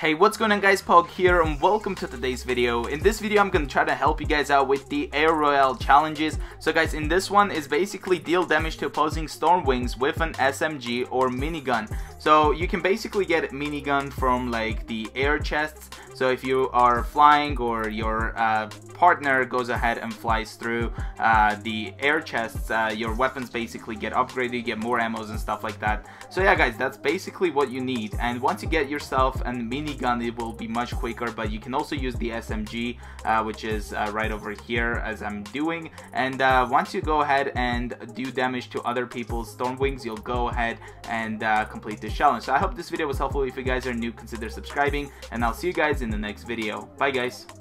Hey, what's going on guys, Pog here and welcome to today's video. In this video, I'm going to try to help you guys out with the Air Royale challenges. So guys, in this one is basically deal damage to opposing Stormwings with an SMG or minigun. So you can basically get minigun from like the air chests. So if you are flying or your uh, partner goes ahead and flies through uh, the air chests, uh, your weapons basically get upgraded, you get more ammos and stuff like that. So yeah guys, that's basically what you need. And once you get yourself a minigun, it will be much quicker, but you can also use the SMG, uh, which is uh, right over here as I'm doing. And uh, once you go ahead and do damage to other people's storm wings, you'll go ahead and complete this challenge. So I hope this video was helpful. If you guys are new, consider subscribing, and I'll see you guys in the next video. Bye guys!